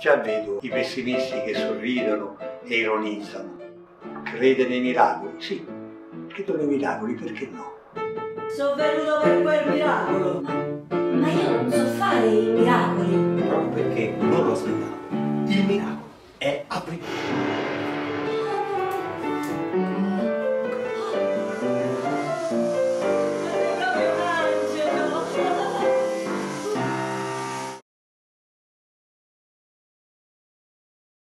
Già vedo i pessimisti che sorridono e ironizzano. Crede nei miracoli? Sì, credo nei miracoli, perché no? Sono venuto per quel miracolo. Ma io non so fare i miracoli. Proprio perché non lo svegliamo. Il miracolo è aprire.